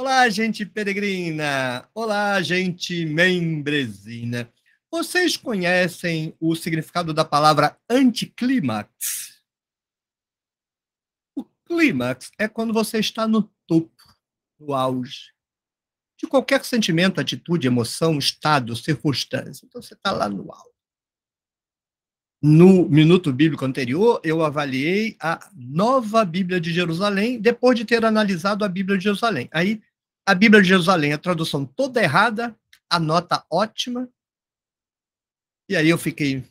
Olá, gente peregrina! Olá, gente membresina! Vocês conhecem o significado da palavra anticlímax? O clímax é quando você está no topo, no auge, de qualquer sentimento, atitude, emoção, estado, circunstância. Então, você está lá no alto. No minuto bíblico anterior, eu avaliei a nova Bíblia de Jerusalém, depois de ter analisado a Bíblia de Jerusalém. Aí, a Bíblia de Jerusalém, a tradução toda errada, a nota ótima. E aí eu fiquei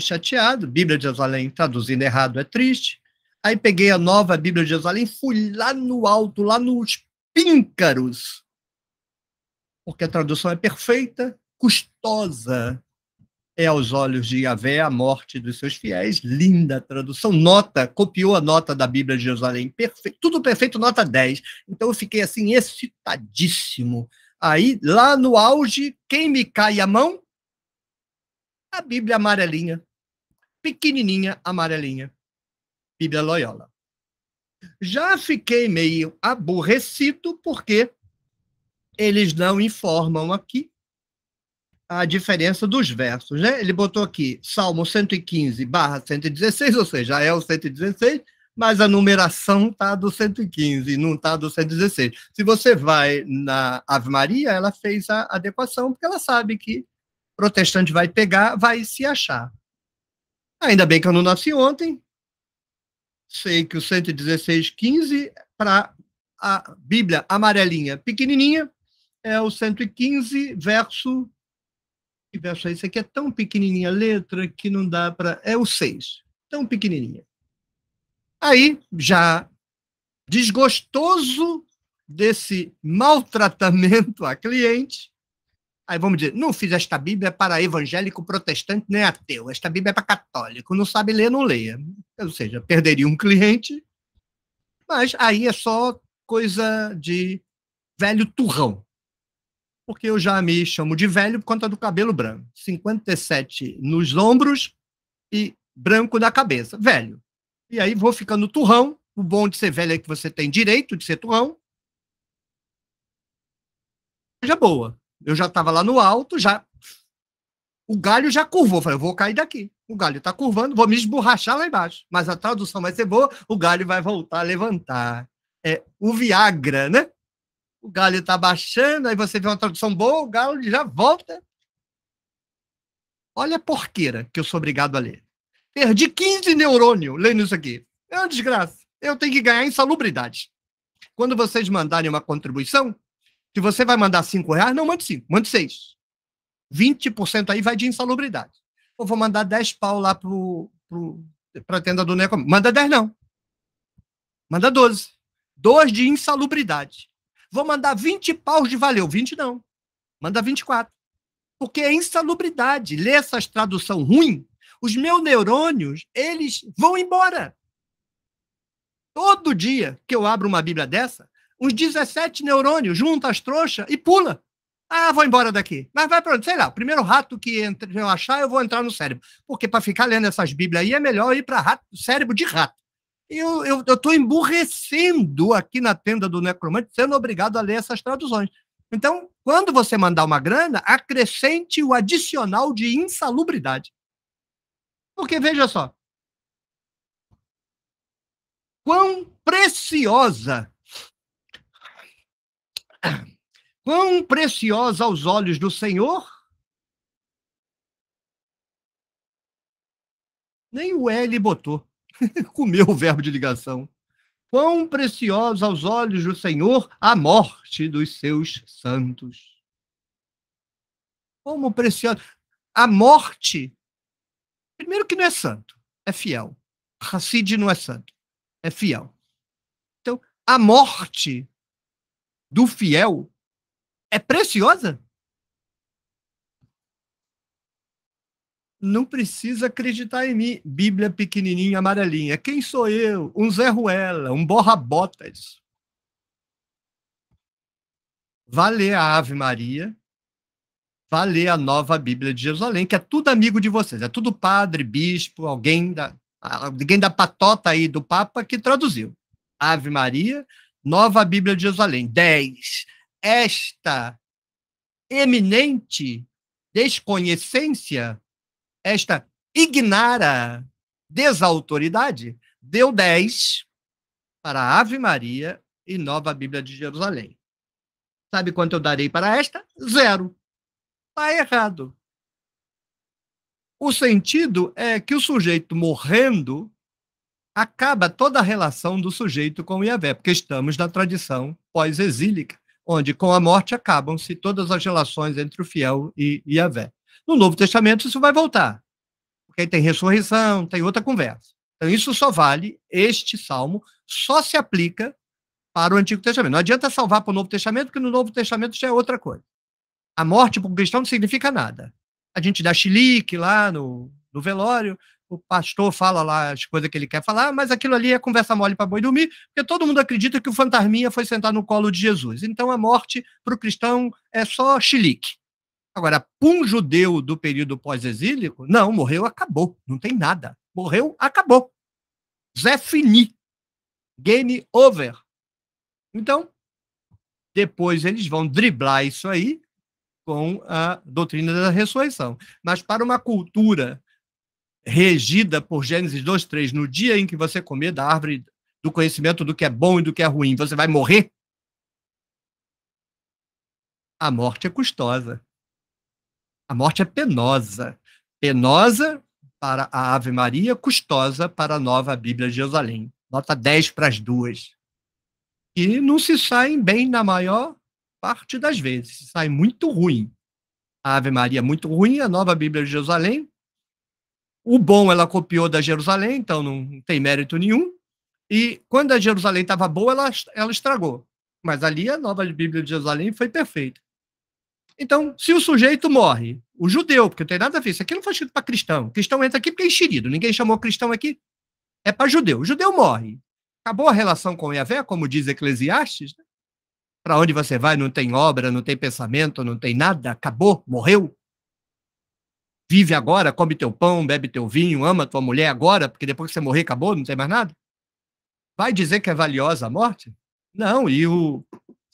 chateado. Bíblia de Jerusalém traduzindo errado é triste. Aí peguei a nova Bíblia de Jerusalém, fui lá no alto, lá nos píncaros porque a tradução é perfeita, custosa é aos olhos de Yahvé a morte dos seus fiéis. Linda tradução. Nota, copiou a nota da Bíblia de Jerusalém. Perfeito, tudo perfeito, nota 10. Então eu fiquei assim, excitadíssimo. Aí, lá no auge, quem me cai a mão? A Bíblia amarelinha. Pequenininha, amarelinha. Bíblia Loyola. Já fiquei meio aborrecido porque eles não informam aqui a diferença dos versos, né? Ele botou aqui Salmo 115 barra 116, ou seja, é o 116, mas a numeração está do 115, não está do 116. Se você vai na Ave Maria, ela fez a adequação, porque ela sabe que protestante vai pegar, vai se achar. Ainda bem que eu não nasci ontem, sei que o 116,15 para a Bíblia amarelinha pequenininha é o 115, verso. Que verso é esse? Aqui é tão pequenininha a letra que não dá para. É o 6. Tão pequenininha. Aí, já desgostoso desse maltratamento a cliente, aí vamos dizer, não fiz esta Bíblia para evangélico, protestante, nem ateu. Esta Bíblia é para católico. Não sabe ler, não leia. Ou seja, perderia um cliente, mas aí é só coisa de velho turrão porque eu já me chamo de velho por conta do cabelo branco. 57 nos ombros e branco na cabeça. Velho. E aí vou ficando turrão. O bom de ser velho é que você tem direito de ser turrão. Já boa. Eu já estava lá no alto, já. O galho já curvou. Falei, eu vou cair daqui. O galho está curvando, vou me esborrachar lá embaixo. Mas a tradução vai ser boa, o galho vai voltar a levantar. É o Viagra, né? O galho está baixando, aí você vê uma tradução boa, o galo já volta. Olha a porqueira que eu sou obrigado a ler. Perdi 15 neurônios lendo isso aqui. É uma desgraça. Eu tenho que ganhar insalubridade. Quando vocês mandarem uma contribuição, se você vai mandar 5 reais, não mande 5, mande 6. 20% aí vai de insalubridade. Vou mandar 10 pau lá para a tenda do Neco. Manda 10 não. Manda 12. 2 de insalubridade. Vou mandar 20 paus de valeu. 20 não. Manda 24. Porque é insalubridade. Ler essas tradução ruim, os meus neurônios, eles vão embora. Todo dia que eu abro uma Bíblia dessa, uns 17 neurônios juntam as trouxas e pula. Ah, vou embora daqui. Mas vai para onde? Sei lá, o primeiro rato que eu achar, eu vou entrar no cérebro. Porque para ficar lendo essas Bíblias aí é melhor ir para cérebro de rato eu estou emburrecendo aqui na tenda do necromante, sendo obrigado a ler essas traduções. Então, quando você mandar uma grana, acrescente o adicional de insalubridade. Porque veja só. Quão preciosa, quão preciosa aos olhos do Senhor, nem o L botou. comeu o verbo de ligação. Quão preciosa aos olhos do Senhor a morte dos seus santos. Como preciosa. A morte, primeiro que não é santo, é fiel. Hassid não é santo, é fiel. Então, a morte do fiel é preciosa? Não precisa acreditar em mim. Bíblia pequenininha, amarelinha. Quem sou eu? Um Zé Ruela, um borra-botas. Vá ler a Ave Maria, vá ler a nova Bíblia de Jerusalém, que é tudo amigo de vocês. É tudo padre, bispo, alguém da, alguém da patota aí do Papa que traduziu. Ave Maria, Nova Bíblia de Jerusalém. 10. Esta eminente desconhecência, esta ignara desautoridade, deu 10 para Ave Maria e Nova Bíblia de Jerusalém. Sabe quanto eu darei para esta? Zero. Está errado. O sentido é que o sujeito morrendo acaba toda a relação do sujeito com o Yahvé, porque estamos na tradição pós-exílica, onde com a morte acabam-se todas as relações entre o fiel e Yahvé. No Novo Testamento isso vai voltar, porque tem ressurreição, tem outra conversa. Então isso só vale, este salmo só se aplica para o Antigo Testamento. Não adianta salvar para o Novo Testamento, porque no Novo Testamento já é outra coisa. A morte para o cristão não significa nada a gente dá chilique lá no, no velório, o pastor fala lá as coisas que ele quer falar, mas aquilo ali é conversa mole para boi dormir, porque todo mundo acredita que o fantasminha foi sentar no colo de Jesus. Então a morte para o cristão é só chilique. Agora, para um judeu do período pós-exílico, não, morreu, acabou, não tem nada. Morreu, acabou. Zé Fini. Game over. Então, depois eles vão driblar isso aí com a doutrina da ressurreição. Mas para uma cultura regida por Gênesis 2, 3, no dia em que você comer da árvore do conhecimento do que é bom e do que é ruim, você vai morrer? A morte é custosa. A morte é penosa. Penosa para a Ave Maria, custosa para a nova Bíblia de Jerusalém. Nota 10 para as duas. E não se saem bem na maior parte das vezes. Sai muito ruim. A Ave Maria muito ruim, a nova Bíblia de Jerusalém. O bom ela copiou da Jerusalém, então não tem mérito nenhum. E quando a Jerusalém estava boa, ela, ela estragou. Mas ali a nova Bíblia de Jerusalém foi perfeita. Então, se o sujeito morre, o judeu, porque não tem nada a ver, isso aqui não foi escrito para cristão. Cristão entra aqui porque é enxerido. Ninguém chamou cristão aqui. É para judeu. O judeu morre. Acabou a relação com Yahvé, como diz Eclesiastes. Né? Para onde você vai, não tem obra, não tem pensamento, não tem nada, acabou, morreu. Vive agora, come teu pão, bebe teu vinho, ama tua mulher agora, porque depois que você morrer, acabou, não tem mais nada. Vai dizer que é valiosa a morte? Não, e o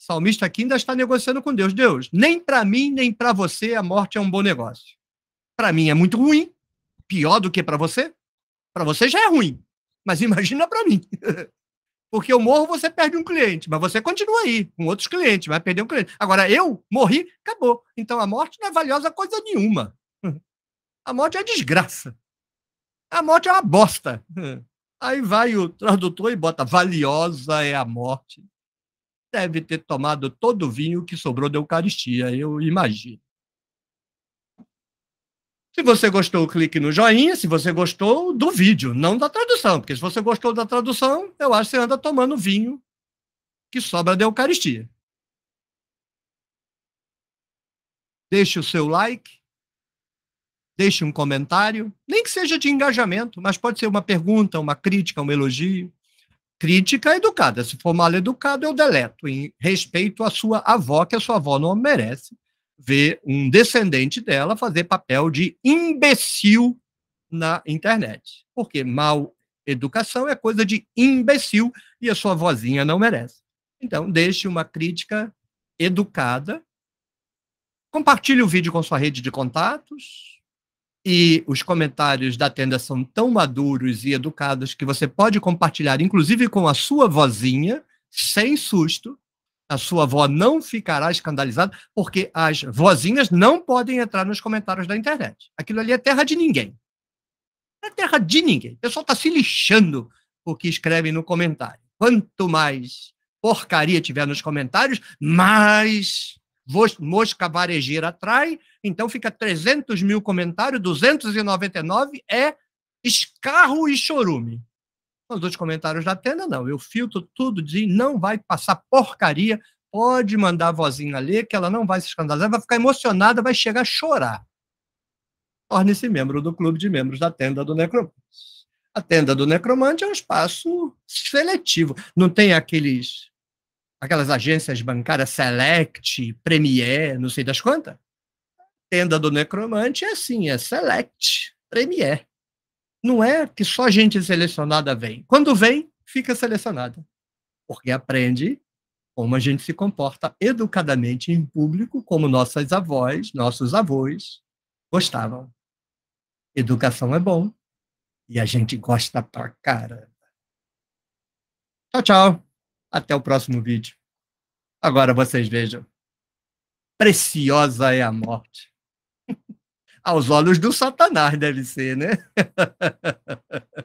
salmista aqui ainda está negociando com Deus. Deus, nem para mim, nem para você a morte é um bom negócio. Para mim é muito ruim, pior do que para você. Para você já é ruim, mas imagina para mim. Porque eu morro, você perde um cliente, mas você continua aí, com outros clientes, vai perder um cliente. Agora, eu morri, acabou. Então a morte não é valiosa coisa nenhuma. A morte é desgraça. A morte é uma bosta. Aí vai o tradutor e bota: valiosa é a morte. Deve ter tomado todo o vinho que sobrou da Eucaristia, eu imagino. Se você gostou, clique no joinha. Se você gostou do vídeo, não da tradução, porque se você gostou da tradução, eu acho que você anda tomando vinho que sobra da Eucaristia. Deixe o seu like, deixe um comentário, nem que seja de engajamento, mas pode ser uma pergunta, uma crítica, um elogio. Crítica educada. Se for mal educado, eu deleto, em respeito à sua avó, que a sua avó não merece ver um descendente dela fazer papel de imbecil na internet. Porque mal educação é coisa de imbecil e a sua vozinha não merece. Então, deixe uma crítica educada. Compartilhe o vídeo com sua rede de contatos. E os comentários da tenda são tão maduros e educados que você pode compartilhar, inclusive com a sua vozinha, sem susto, a sua avó não ficará escandalizada, porque as vozinhas não podem entrar nos comentários da internet. Aquilo ali é terra de ninguém. É terra de ninguém. O pessoal está se lixando o que escrevem no comentário. Quanto mais porcaria tiver nos comentários, mais mosca varejeira atrai. Então fica 300 mil comentários, 299 é escarro e chorume. Os outros comentários da tenda, não. Eu filtro tudo de não vai passar porcaria. Pode mandar a vozinha ler, que ela não vai se escandalizar, vai ficar emocionada, vai chegar a chorar. Torne-se membro do clube de membros da tenda do Necromante. A tenda do Necromante é um espaço seletivo. Não tem aqueles aquelas agências bancárias Select, Premier, não sei das quantas. Tenda do Necromante é assim, é Select, Premier. Não é que só gente selecionada vem. Quando vem, fica selecionada. Porque aprende como a gente se comporta educadamente em público, como nossas avós, nossos avós gostavam. Educação é bom e a gente gosta pra cara. Tchau, tchau. Até o próximo vídeo. Agora vocês vejam. Preciosa é a morte. Aos olhos do Satanás deve ser, né?